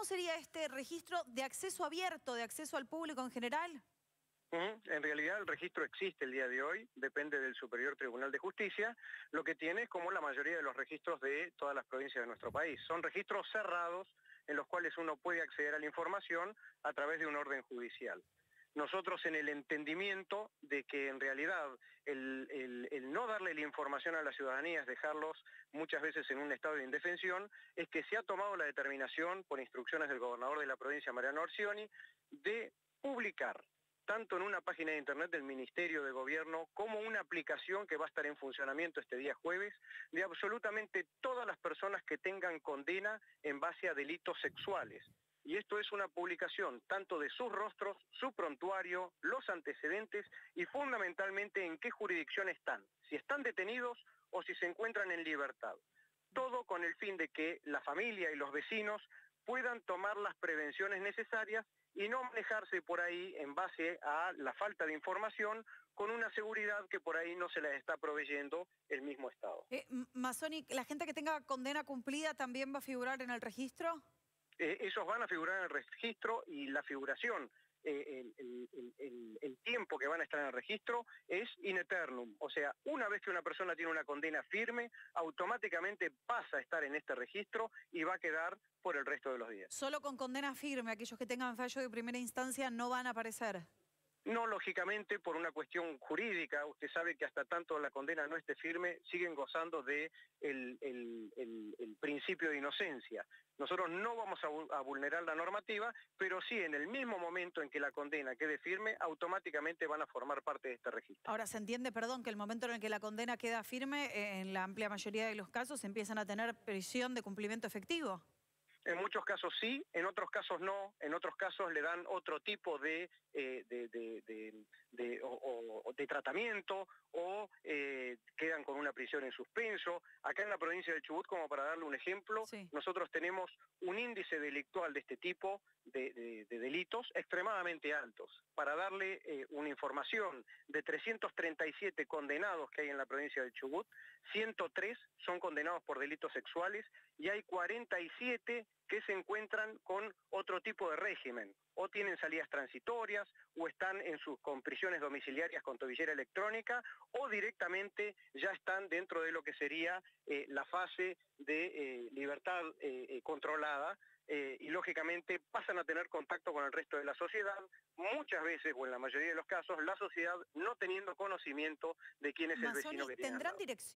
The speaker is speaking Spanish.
¿cómo sería este registro de acceso abierto, de acceso al público en general? En realidad el registro existe el día de hoy, depende del Superior Tribunal de Justicia, lo que tiene es como la mayoría de los registros de todas las provincias de nuestro país. Son registros cerrados en los cuales uno puede acceder a la información a través de un orden judicial. Nosotros en el entendimiento de que en realidad el, no darle la información a la ciudadanía es dejarlos muchas veces en un estado de indefensión, es que se ha tomado la determinación, por instrucciones del gobernador de la provincia, Mariano Orsioni, de publicar tanto en una página de internet del Ministerio de Gobierno como una aplicación que va a estar en funcionamiento este día jueves de absolutamente todas las personas que tengan condena en base a delitos sexuales. Y esto es una publicación tanto de sus rostros, su prontuario, los antecedentes y fundamentalmente en qué jurisdicción están, si están detenidos o si se encuentran en libertad. Todo con el fin de que la familia y los vecinos puedan tomar las prevenciones necesarias y no manejarse por ahí en base a la falta de información con una seguridad que por ahí no se la está proveyendo el mismo Estado. Eh, ¿la gente que tenga condena cumplida también va a figurar en el registro? Eh, esos van a figurar en el registro y la figuración, eh, el, el, tiempo que van a estar en el registro es in eternum. O sea, una vez que una persona tiene una condena firme, automáticamente pasa a estar en este registro y va a quedar por el resto de los días. Solo con condena firme, aquellos que tengan fallo de primera instancia no van a aparecer. No, lógicamente, por una cuestión jurídica, usted sabe que hasta tanto la condena no esté firme, siguen gozando de el, principio de inocencia. Nosotros no vamos a, vulnerar la normativa, pero sí en el mismo momento en que la condena quede firme, automáticamente van a formar parte de este registro. Ahora, se entiende, perdón, que el momento en el que la condena queda firme, eh, en la amplia mayoría de los casos, empiezan a tener prisión de cumplimiento efectivo. En muchos casos sí, en otros casos no, en otros casos le dan otro tipo de, eh, de, tratamiento o eh, quedan con una prisión en suspenso. Acá en la provincia de Chubut, como para darle un ejemplo, nosotros tenemos un índice delictual de este tipo de, delitos extremadamente altos. Para darle eh, una información de 337 condenados que hay en la provincia de Chubut, 103 son condenados por delitos sexuales y hay 47 que se encuentran con otro tipo de régimen, o tienen salidas transitorias, o están en sus comprisiones domiciliarias con tobillera electrónica, o directamente ya están dentro de lo que sería eh, la fase de eh, libertad controlada, eh, y lógicamente pasan a tener contacto con el resto de la sociedad, muchas veces o en la mayoría de los casos, la sociedad no teniendo conocimiento de quién es el vecino que tiene. ¿Tendrán dirección?